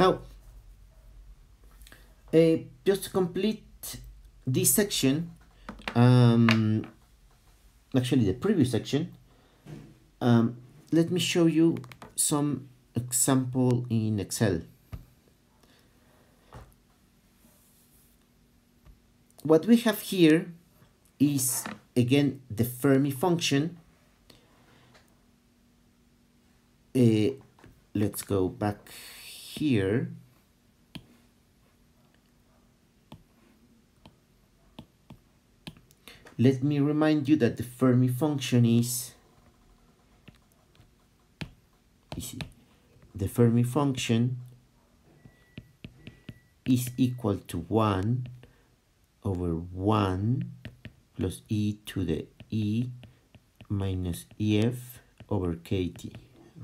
Now, uh, just to complete this section, um, actually the previous section, um, let me show you some example in Excel. What we have here is again the Fermi function. Uh, let's go back here. Let me remind you that the Fermi function is the Fermi function is equal to 1 over 1 plus e to the e minus ef over kt,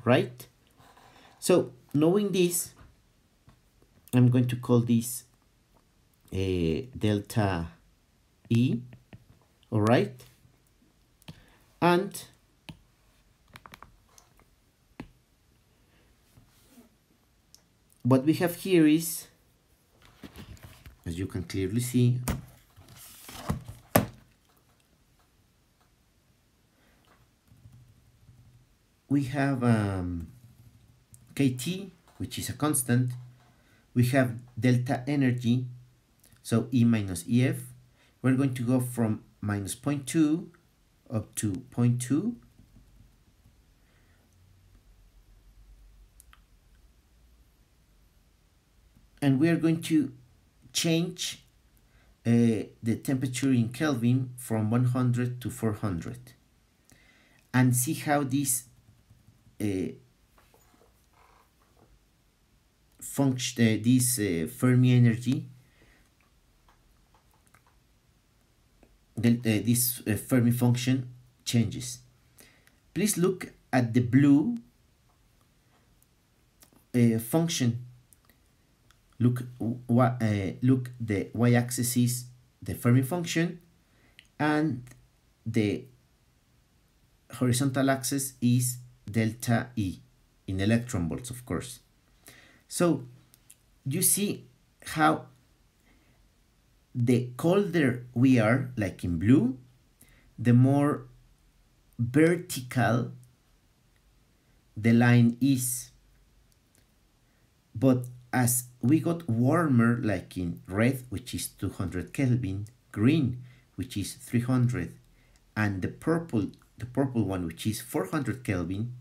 right? So, knowing this, I'm going to call this uh, delta e, all right? And what we have here is, as you can clearly see, we have um, kT, which is a constant. We have delta energy, so E minus EF. We're going to go from minus 0.2 up to 0.2. And we are going to change uh, the temperature in Kelvin from 100 to 400 and see how this uh, function, uh, this uh, Fermi energy, the, uh, this uh, Fermi function changes. Please look at the blue uh, function. Look what look the y-axis is the Fermi function, and the horizontal axis is delta E in electron volts, of course. So you see how the colder we are, like in blue, the more vertical the line is. But as we got warmer, like in red, which is 200 Kelvin, green, which is 300, and the purple the purple one, which is 400 Kelvin,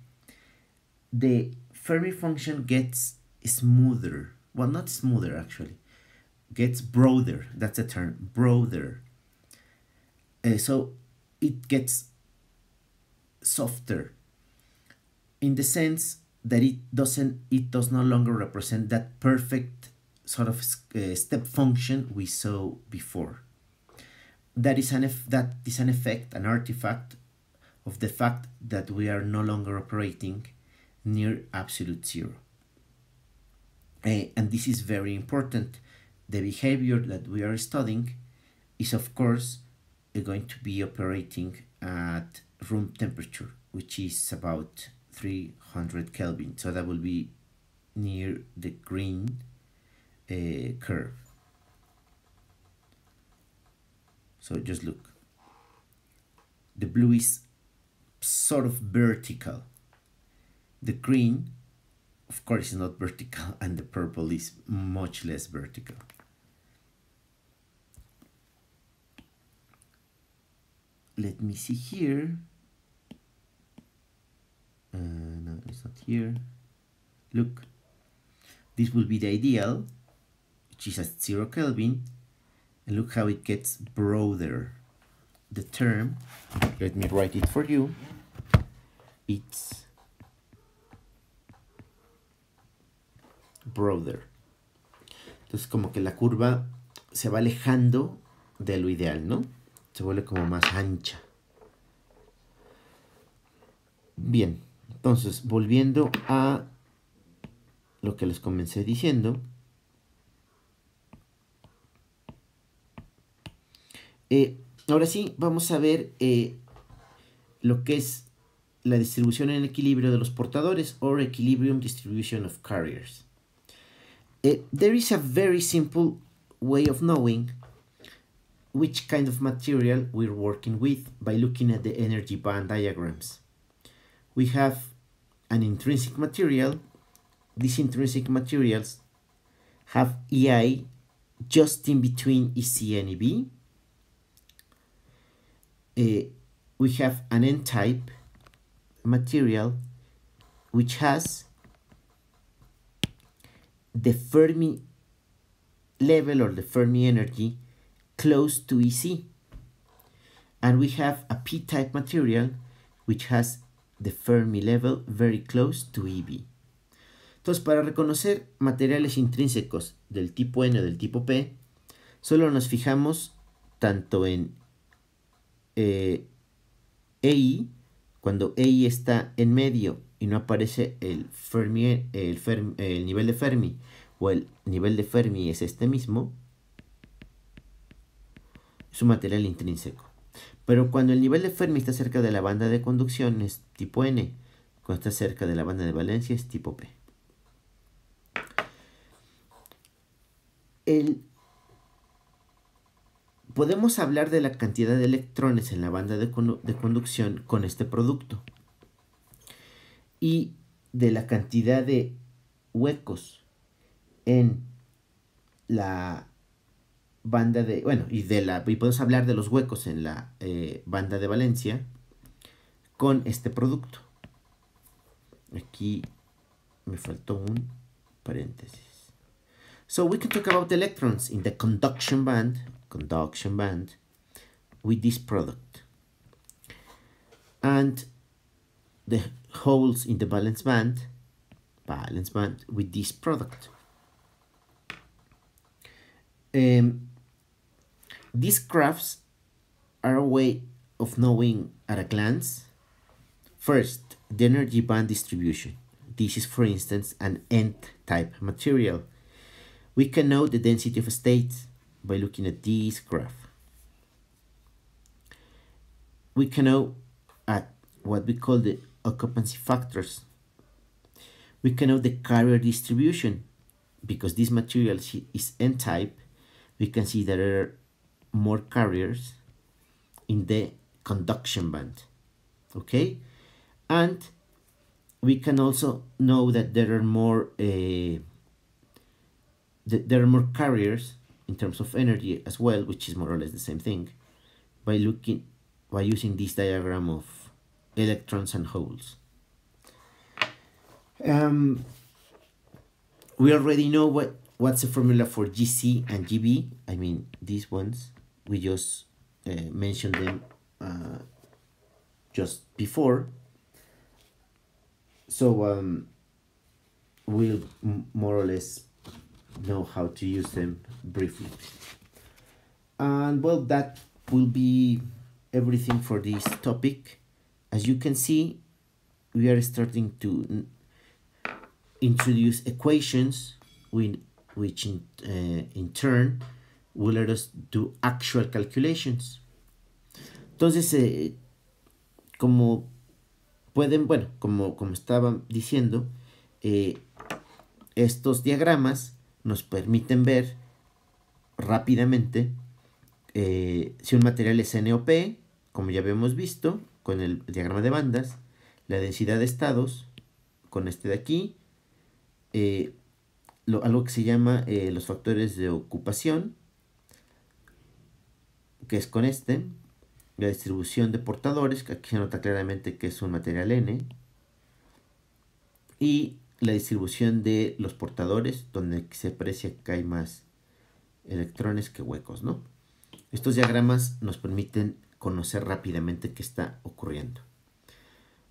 the Fermi function gets smoother. Well, not smoother actually, gets broader. That's a term, broader. Uh, so it gets softer in the sense that it doesn't, it does no longer represent that perfect sort of uh, step function we saw before. That is an that is an effect, an artifact of the fact that we are no longer operating near absolute zero. Uh, and this is very important. The behavior that we are studying is of course uh, going to be operating at room temperature, which is about 300 Kelvin. So that will be near the green uh, curve. So just look. The blue is sort of vertical. The green, of course, is not vertical, and the purple is much less vertical. Let me see here. Uh, no, it's not here. Look, this will be the ideal, which is at zero Kelvin, and look how it gets broader. The term, let me write it for you, it's broader. Entonces como que la curva se va alejando de lo ideal, ¿no? Se vuelve como más ancha. Bien, entonces volviendo a lo que les comencé diciendo. Eh, ahora sí, vamos a ver eh, lo que es la distribución en equilibrio de los portadores o equilibrium distribution of carriers. Uh, there is a very simple way of knowing which kind of material we're working with by looking at the energy band diagrams. We have an intrinsic material. These intrinsic materials have EI just in between EC and EV. Uh, we have an N-type material which has the Fermi level or the Fermi energy close to EC. And we have a P-type material which has the Fermi level very close to EB. Entonces, para reconocer materiales intrínsecos del tipo N o del tipo P, solo nos fijamos tanto en eh, EI, cuando EI está en medio y no aparece el, Fermi, el, Fermi, el nivel de Fermi o el nivel de Fermi es este mismo, es un material intrínseco. Pero cuando el nivel de Fermi está cerca de la banda de conducción es tipo N, cuando está cerca de la banda de valencia es tipo P. El, podemos hablar de la cantidad de electrones en la banda de, de conducción con este producto y de la cantidad de huecos en la banda de, bueno, y de la, y podemos hablar de los huecos en la eh, banda de valencia con este producto. Aquí me faltó un paréntesis. So we can talk about electrons in the conduction band, conduction band, with this product. And the holes in the balance band, valence band with this product. Um, these graphs are a way of knowing at a glance. First, the energy band distribution. This is, for instance, an N-type material. We can know the density of states by looking at this graph. We can know at what we call the occupancy factors. We can know the carrier distribution because this material is N-type. We can see there are more carriers in the conduction band okay and we can also know that there are more uh, th there are more carriers in terms of energy as well which is more or less the same thing by looking by using this diagram of electrons and holes um, we already know what what's the formula for GC and GV I mean these ones we just uh, mentioned them uh, just before. So um, we'll more or less know how to use them briefly. And well, that will be everything for this topic. As you can see, we are starting to introduce equations which in, uh, in turn will let us do actual calculations. Entonces, eh, como pueden, bueno, como, como estaba diciendo, eh, estos diagramas nos permiten ver rápidamente eh, si un material es NOP, como ya habíamos visto, con el diagrama de bandas, la densidad de estados, con este de aquí, algo que se llama los factores de ocupación, que es con este, la distribución de portadores, que aquí se nota claramente que es un material N, y la distribución de los portadores, donde se aprecia que hay más electrones que huecos, ¿no? Estos diagramas nos permiten conocer rápidamente qué está ocurriendo.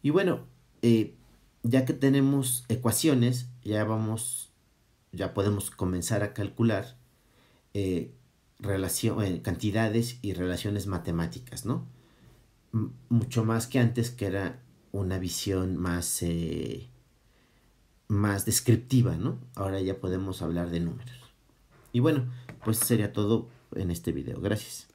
Y bueno, eh, ya que tenemos ecuaciones, ya vamos, ya podemos comenzar a calcular eh, eh, cantidades y relaciones matemáticas, ¿no? Mucho más que antes que era una visión más, más descriptiva, ¿no? Ahora ya podemos hablar de números. Y bueno, pues sería todo en este video. Gracias.